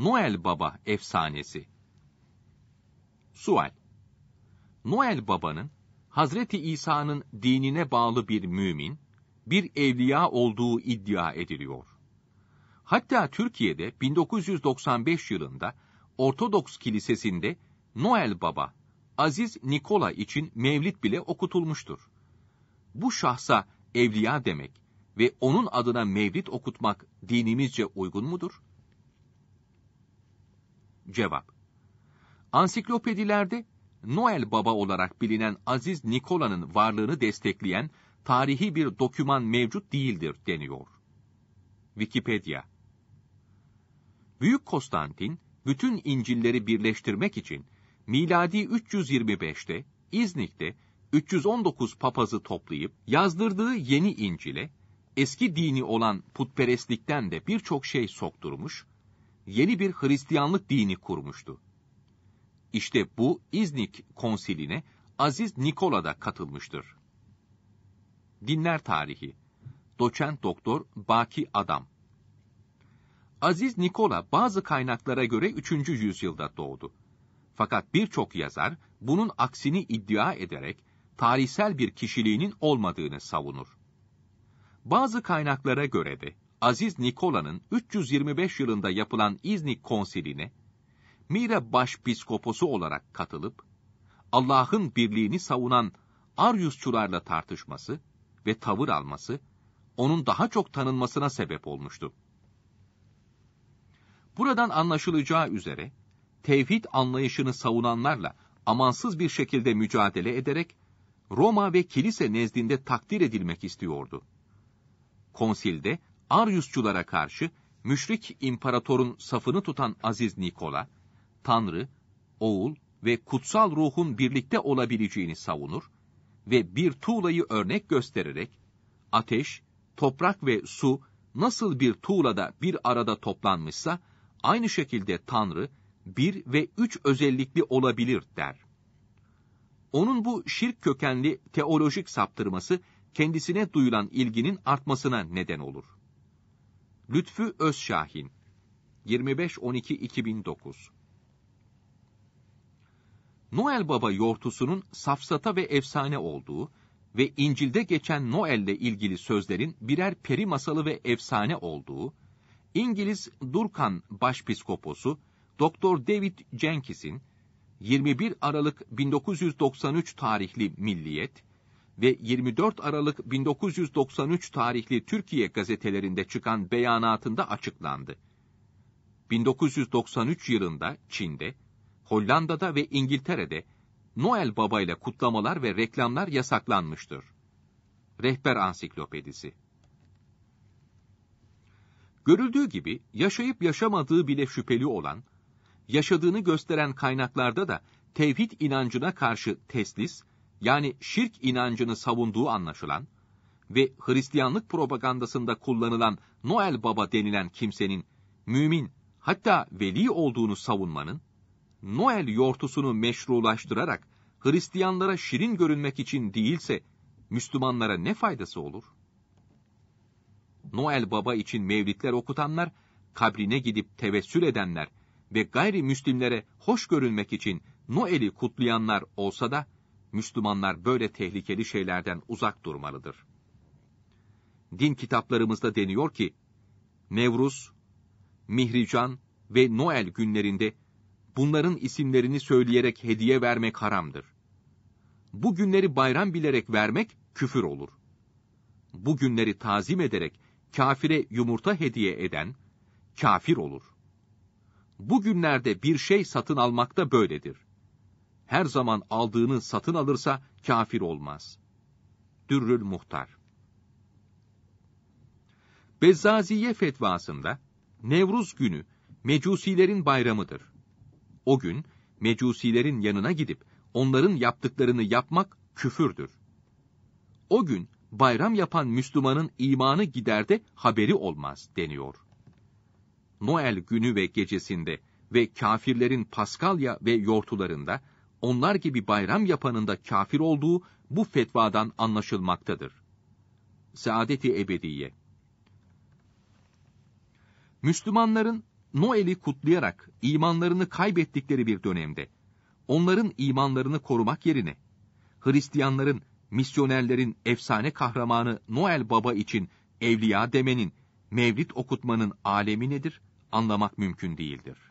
Noel Baba efsanesi. Sual. Noel Baba'nın Hazreti İsa'nın dinine bağlı bir mümin, bir evliya olduğu iddia ediliyor. Hatta Türkiye'de 1995 yılında Ortodoks Kilisesi'nde Noel Baba, Aziz Nikola için mevlit bile okutulmuştur. Bu şahsa evliya demek ve onun adına mevlit okutmak dinimizce uygun mudur? Cevap Ansiklopedilerde Noel Baba olarak bilinen Aziz Nikola'nın varlığını destekleyen tarihi bir doküman mevcut değildir deniyor. Wikipedia Büyük Konstantin, bütün İncil'leri birleştirmek için miladi 325'te İznik'te 319 papazı toplayıp yazdırdığı yeni İncil'e eski dini olan putperestlikten de birçok şey sokturmuş, yeni bir Hristiyanlık dini kurmuştu. İşte bu İznik konsiline Aziz Nikola da katılmıştır. Dinler Tarihi Doçent Doktor Baki Adam Aziz Nikola bazı kaynaklara göre 3. yüzyılda doğdu. Fakat birçok yazar bunun aksini iddia ederek tarihsel bir kişiliğinin olmadığını savunur. Bazı kaynaklara göre de Aziz Nikola'nın 325 yılında yapılan İznik konsiline Mire başpiskoposu olarak katılıp Allah'ın birliğini savunan Aryusçularla tartışması ve tavır alması onun daha çok tanınmasına sebep olmuştu. Buradan anlaşılacağı üzere tevhid anlayışını savunanlarla amansız bir şekilde mücadele ederek Roma ve kilise nezdinde takdir edilmek istiyordu. Konsilde Aryusçulara karşı müşrik imparatorun safını tutan Aziz Nikola, Tanrı, Oğul ve kutsal ruhun birlikte olabileceğini savunur ve bir tuğlayı örnek göstererek ateş, toprak ve su nasıl bir tuğlada bir arada toplanmışsa aynı şekilde Tanrı bir ve üç özellikli olabilir der. Onun bu şirk kökenli teolojik saptırması kendisine duyulan ilginin artmasına neden olur. Lütfü Özşahin 25-12-2009 Noel Baba yortusunun safsata ve efsane olduğu ve İncil'de geçen Noel'le ilgili sözlerin birer peri masalı ve efsane olduğu, İngiliz Durkan Başpiskoposu Dr. David Jenkins'in 21 Aralık 1993 tarihli Milliyet ve 24 Aralık 1993 tarihli Türkiye gazetelerinde çıkan beyanatında açıklandı. 1993 yılında Çin'de, Hollanda'da ve İngiltere'de Noel Baba ile kutlamalar ve reklamlar yasaklanmıştır. Rehber Ansiklopedisi Görüldüğü gibi yaşayıp yaşamadığı bile şüpheli olan, yaşadığını gösteren kaynaklarda da tevhid inancına karşı teslis, yani şirk inancını savunduğu anlaşılan ve Hristiyanlık propagandasında kullanılan Noel Baba denilen kimsenin mümin hatta veli olduğunu savunmanın, Noel yortusunu meşrulaştırarak Hristiyanlara şirin görünmek için değilse Müslümanlara ne faydası olur? Noel Baba için mevlitler okutanlar, kabrine gidip tevessül edenler ve gayrimüslimlere hoş görünmek için Noel'i kutlayanlar olsa da, Müslümanlar böyle tehlikeli şeylerden uzak durmalıdır. Din kitaplarımızda deniyor ki, Nevruz, Mihrican ve Noel günlerinde bunların isimlerini söyleyerek hediye vermek haramdır. Bu günleri bayram bilerek vermek küfür olur. Bu günleri tazim ederek kafire yumurta hediye eden kafir olur. Bu günlerde bir şey satın almak da böyledir. Her zaman aldığını satın alırsa kafir olmaz. Dürrül Muhtar Bezzaziye fetvasında Nevruz günü mecusilerin bayramıdır. O gün mecusilerin yanına gidip onların yaptıklarını yapmak küfürdür. O gün bayram yapan Müslümanın imanı gider de haberi olmaz deniyor. Noel günü ve gecesinde ve kafirlerin Paskalya ve yortularında onlar gibi bayram yapanında kafir olduğu bu fetvadan anlaşılmaktadır. Saadeti Ebediye Müslümanların Noel'i kutlayarak imanlarını kaybettikleri bir dönemde, onların imanlarını korumak yerine, Hristiyanların, misyonerlerin efsane kahramanı Noel Baba için evliya demenin, mevlid okutmanın alemi nedir, anlamak mümkün değildir.